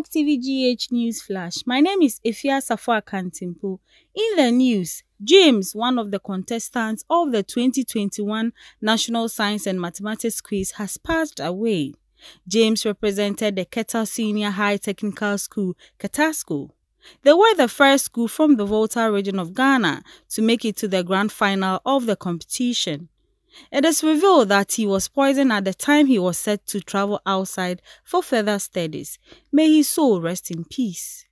TV GH News Flash. My name is Efia Safwa Kantimpo. In the news, James, one of the contestants of the 2021 National Science and Mathematics Quiz, has passed away. James represented the Keta Senior High Technical School, Ketasco. They were the first school from the Volta region of Ghana to make it to the grand final of the competition. It is revealed that he was poisoned at the time he was set to travel outside for further studies. May his soul rest in peace.